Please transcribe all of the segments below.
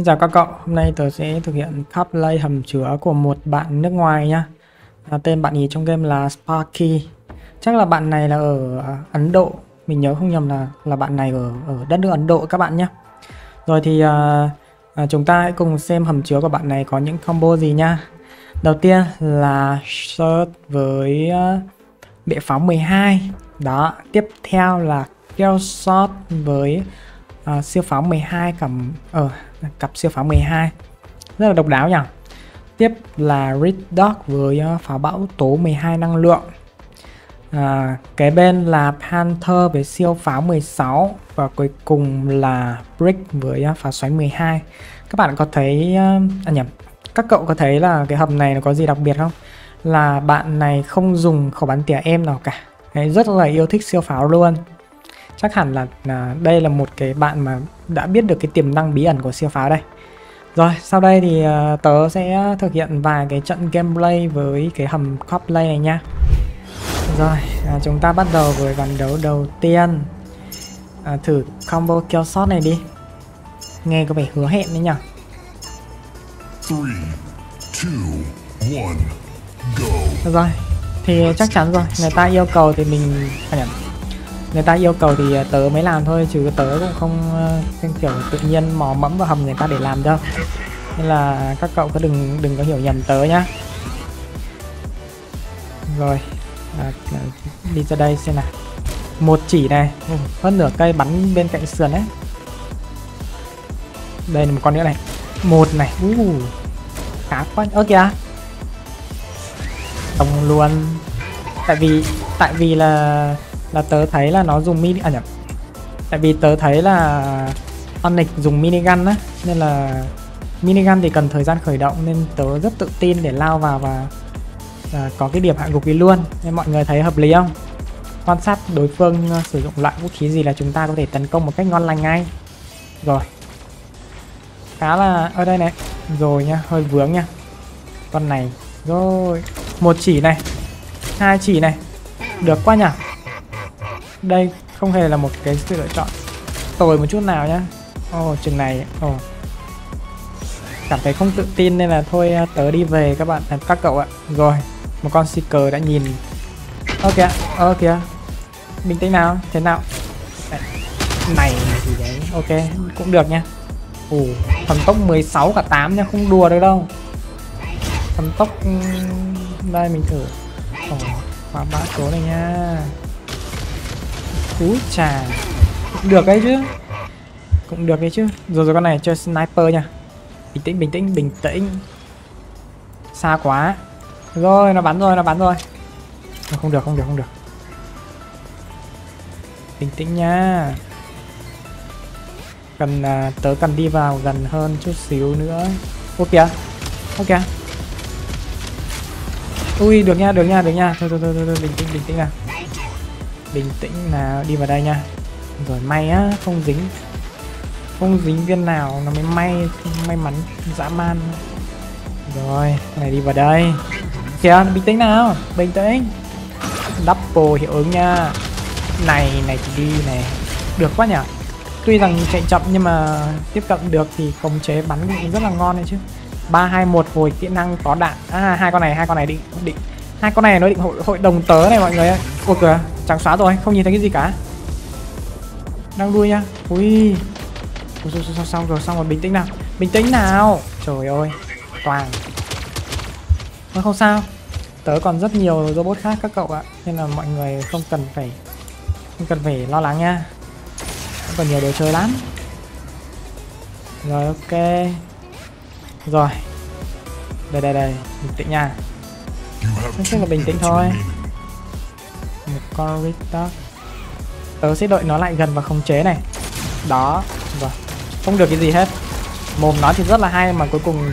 Xin chào các cậu, hôm nay tớ sẽ thực hiện cosplay hầm chứa của một bạn nước ngoài nhá. À, Tên bạn ý trong game là Sparky. Chắc là bạn này là ở Ấn Độ Mình nhớ không nhầm là là bạn này ở ở đất nước Ấn Độ các bạn nhé Rồi thì à, à, chúng ta hãy cùng xem hầm chứa của bạn này có những combo gì nha Đầu tiên là shirt với uh, bệ phóng 12 Đó, tiếp theo là kill shot với uh, siêu pháo 12 cầm ở uh, cặp siêu pháo 12 rất là độc đáo nhỉ? Tiếp là Red Dog với ờ, pháo bão tố 12 năng lượng. À, kế bên là Panther với siêu pháo 16 và cuối cùng là Brick với ờ, pháo xoáy 12 các bạn có thấy ờ, à nhầm các cậu có thấy là cái hầm này nó có gì đặc biệt không? Là bạn này không dùng khẩu bắn tỉa em nào cả. Đấy, rất là yêu thích siêu pháo luôn chắc hẳn là, là đây là một cái bạn mà đã biết được cái tiềm năng bí ẩn của siêu pháo đây. Rồi sau đây thì uh, tớ sẽ thực hiện vài cái trận gameplay với cái hầm cosplay này nha. Rồi à, chúng ta bắt đầu với ván đấu đầu tiên. À, thử combo kill shot này đi. Nghe có vẻ hứa hẹn đấy nhỉ. Được rồi thì chắc chắn rồi. Người ta yêu cầu thì mình phải nhầm người ta yêu cầu thì ờ, tớ mới làm thôi chứ tớ cũng không, uh, kiểu tự nhiên mò mẫm vào hầm người ta để làm đâu. Nên là các cậu cứ đừng đừng có hiểu nhầm tớ nhá. Rồi à, à đi ra đây xem nào. Một chỉ này ừ, hơn nửa cây bắn bên cạnh sườn đấy đây là một con nữa này. Một này uh, cá quá ơ kìa. Đồng luôn. Tại vì tại vì là là tớ thấy là nó dùng mini à nhỉ? tại vì tớ thấy là Onyx dùng minigun á nên là minigun thì cần thời gian khởi động nên tớ rất tự tin để lao vào và, à, có cái điểm hạ gục đi luôn. Nên mọi người thấy hợp lý không? Quan sát đối phương à, sử dụng loại vũ khí gì là chúng ta có thể tấn công một cách ngon lành ngay. Rồi. Khá là ở đây này. Rồi nha hơi vướng nha con này. Rồi. Một chỉ này. Hai chỉ này. Được quá nhỉ? Đây không hề là một cái sự lựa chọn. Tồi một chút nào nhá. Ồ oh, chừng này ồ. Oh. cảm thấy không tự tin nên là thôi à, tớ đi về các bạn à, các cậu ạ. Rồi một con seeker đã nhìn. Ok ạ. ơ kìa bình tĩnh nào thế nào? Này thì đấy ok cũng được nha ồ thần tốc 16 cả 8 nha không đùa được đâu. Thần tốc đây mình thử. Ồ khóa mã số này nha Úi chà. Cũng được đấy chứ. Cũng được đấy chứ. Rồi rồi con này chơi sniper nha. Bình tĩnh bình tĩnh bình tĩnh. Xa quá. Rồi nó bắn rồi nó bắn rồi. Không được không được không được. Bình tĩnh nha. Cần à, tớ cần đi vào gần hơn chút xíu nữa. Ô kìa. Ô kìa. Ui được nha được nha được nha. Thôi thôi thôi, thôi bình tĩnh bình tĩnh nào bình tĩnh nào đi vào đây nha. Rồi may á không dính không dính viên nào nó mới may may mắn dã man. Rồi này đi vào đây. Kìa bình tĩnh nào bình tĩnh. Double hiệu ứng nha. Này này thì đi này. Được quá nhỉ? Tuy rằng chạy chậm nhưng mà tiếp cận được thì khống chế bắn cũng rất là ngon đấy chứ. Ba hai một hồi kỹ năng có đạn. À hai con này hai con này định định. Hai con này nó định hội, hội đồng tớ này mọi người ơi ôi kìa trắng xóa rồi không nhìn thấy cái gì cả. Đang đuôi nha ui. Xong, xong, xong rồi xong rồi bình tĩnh nào. Bình tĩnh nào. Trời ơi toàn. Nó không sao. Tớ còn rất nhiều robot khác các cậu ạ. Nên là mọi người không cần phải không cần phải lo lắng nha còn nhiều đồ chơi lắm. Rồi ok. Rồi. Đây đây đây. Bình tĩnh nha. Nói là bình tĩnh thôi một con Richter tớ sẽ đợi nó lại gần và khống chế này. Đó rồi không được cái gì hết. Mồm nó thì rất là hay mà cuối cùng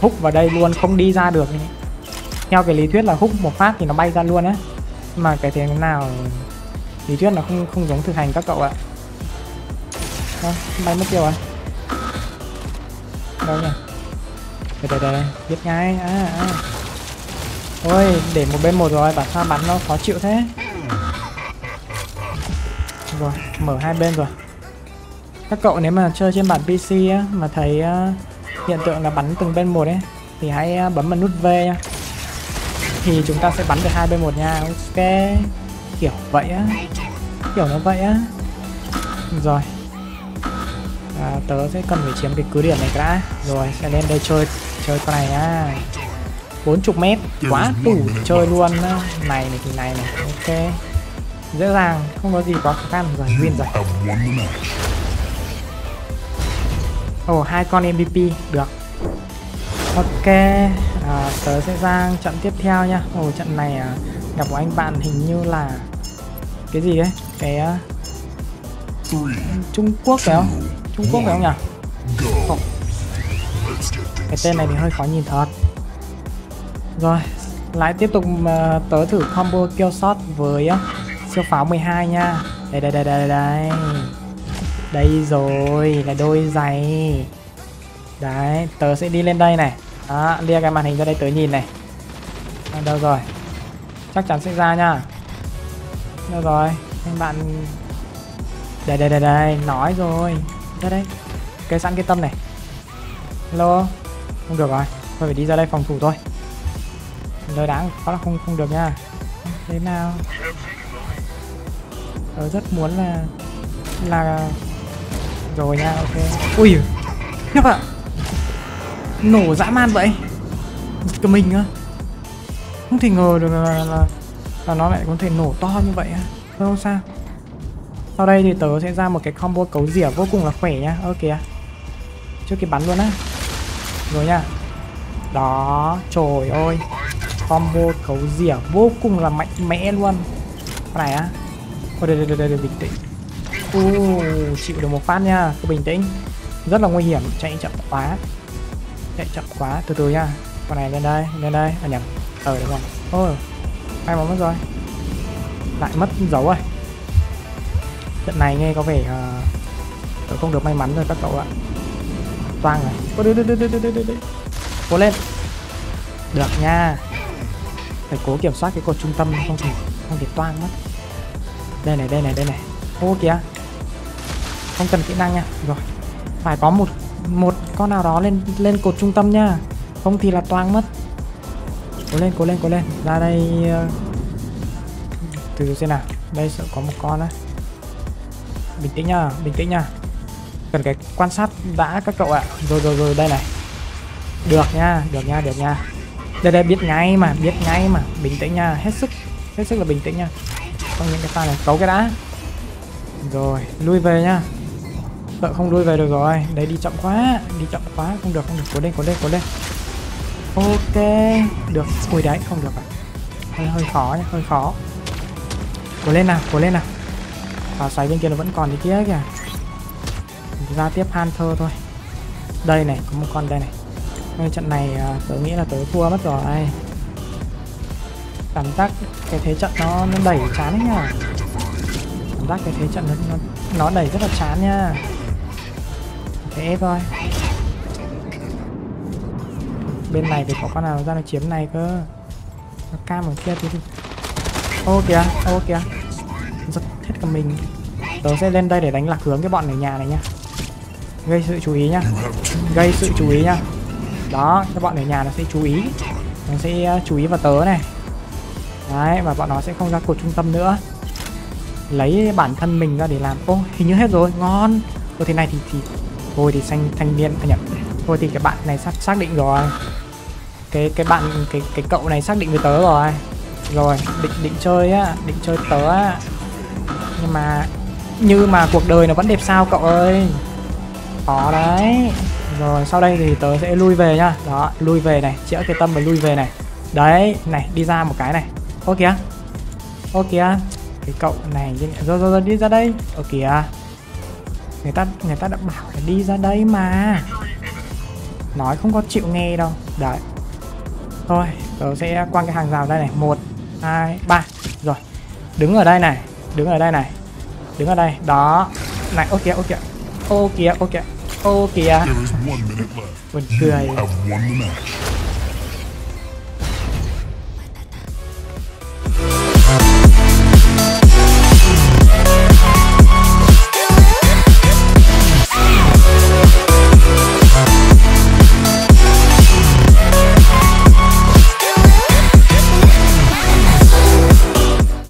hút vào đây luôn không đi ra được. Theo cái lý thuyết là hút một phát thì nó bay ra luôn á. Mà cái thế nào lý thuyết là không không giống thực hành các cậu ạ. À, bay mất tiêu rồi đâu nhỉ? Đây đây đây. Biết ngay. À, à. Ôi, để một bên một rồi, bảo sao bắn nó khó chịu thế? Rồi, mở hai bên rồi. Các cậu nếu mà chơi trên bản PC á mà thấy uh, hiện tượng là bắn từng bên một ấy thì hãy uh, bấm vào nút V nha. Thì chúng ta sẽ bắn được hai bên một nha ok? Kiểu vậy á kiểu nó vậy á. Rồi. À, tớ sẽ cần phải chiếm cái cứ điểm này đã. Rồi sẽ lên đây chơi chơi con này nhá 40 mét. Quá đủ chơi luôn này này thì này này ok. Dễ dàng không có gì quá khó khăn rồi win rồi. Ồ oh, hai con MVP được. Ok à, tớ sẽ sang trận tiếp theo nha. Ồ oh, trận này à, gặp một anh bạn hình như là cái gì đấy? Cái uh, Trung Quốc phải không? Trung Quốc phải không nhỉ? get cái tên này thì hơi khó nhìn thật rồi lại tiếp tục uh, tớ thử combo kill shot với uh, siêu pháo 12 nha. Đây đây đây đây đây. Đây rồi là đôi giày. Đấy tớ sẽ đi lên đây này. Đó lia cái màn hình ra đây tớ nhìn này. À, đâu rồi. Chắc chắn sẽ ra nha. Đâu rồi anh bạn đây đây đây đây nói rồi. Đây đây. Cái sẵn cái tâm này. Hello? Không được rồi thôi phải đi ra đây phòng thủ thôi lời đáng có là không không được nha. Thế nào? Tớ rất muốn là là rồi nha ok. Ui khiếp ạ. Nổ dã man vậy. Giật cả mình á. Không thể ngờ được là, là, là nó lại có thể nổ to như vậy á. Thôi không sao. Sau đây thì tớ sẽ ra một cái combo cấu rỉa vô cùng là khỏe nhá ơ kìa. Chưa kịp bắn luôn á. Rồi nha. Đó trời ơi combo cấu rỉa vô cùng là mạnh mẽ luôn con này á Ôi đây, đây, đây, đây, đây, bình tĩnh uh, chịu được một phát nha cứ bình tĩnh rất là nguy hiểm chạy chậm quá chạy chậm quá từ từ nha con này lên đây lên đây à nhầm ờ đúng rồi ôi hai máu mất rồi lại mất dấu rồi trận này nghe có vẻ uh, tôi không được may mắn rồi các cậu ạ toang này Ôi, đi, đi, đi, đi, đi, đi, đi. cố lên được nha phải cố kiểm soát cái cột trung tâm không thể không thể toang mất. Đây này đây này đây này. Ô, kìa. Không cần kỹ năng nha. Rồi. Phải có một một con nào đó lên lên cột trung tâm nha. Không thì là toang mất. Cố lên cố lên cố lên. Ra đây ờ, từ xem nào. Đây sợ có một con á. Bình tĩnh nha, bình tĩnh nha. Cần cái quan sát đã các cậu ạ. Rồi rồi rồi, đây này. Được nha được nha được nha đây đây biết ngay mà, biết ngay mà. Bình tĩnh nha, hết sức hết sức là bình tĩnh nha. Không những cái pha này cấu cái đã. Rồi, lui về nha. Sợ không lui về được rồi. Đấy, đi chậm quá, đi chậm quá. Không được không được. Cố lên cố lên cố lên. Ok, được. Ui, đấy, không được à. Hơi hơi khó nhá, hơi khó. Cố lên nào, cố lên nào. Và xoáy bên kia nó vẫn còn đi kia kìa. Ra tiếp hunter thôi. Đây này, có một con đây này trận này à, tớ nghĩ là tớ thua mất rồi. Cảm giác cái thế trận nó nó đẩy chán ấy nha cảm giác cái thế trận nó nó, nó đẩy rất là chán nha. Thế ép thôi. Bên này thì có con nào ra nó chiếm này cơ? Nó cam ở kia thì ô kìa ô kìa. Giật hết cả mình. Tớ sẽ lên đây để đánh lạc hướng cái bọn này nhà này nha. Gây sự chú ý nhá gây sự chú ý nhá đó, các bọn ở nhà nó sẽ chú ý. Nó sẽ ờ, chú ý vào tớ này. Đấy, và bọn nó sẽ không ra cột trung tâm nữa. Lấy bản thân mình ra để làm. Ô, hình như hết rồi. Ngon. Ô, thế này thì thì thôi thì xanh, thanh niên à nhỉ. Thôi thì cái bạn này xác xác định rồi. Cái cái bạn, cái cái cậu này xác định với tớ rồi. Rồi, định định chơi á, định chơi tớ á. Nhưng mà như mà cuộc đời nó vẫn đẹp sao cậu ơi? Khó đấy rồi, sau đây thì tớ sẽ lui về nhá. Đó, lui về này chữa cái tâm và lui về này. Đấy, này, đi ra một cái này. Ô kìa. Ô kìa. Cái cậu này rồi rồi rồi, đi ra đây. Ô kìa. Người ta người ta đã bảo là đi ra đây mà. Nói không có chịu nghe đâu. Đấy. Thôi, tớ sẽ quăng cái hàng rào đây này. Một, hai, ba. Rồi, đứng ở đây này. Đứng ở đây này. Đứng ở đây. Đó. Này, ô kìa ô kìa. Ô kìa ô kìa. โอเคอะมันเกย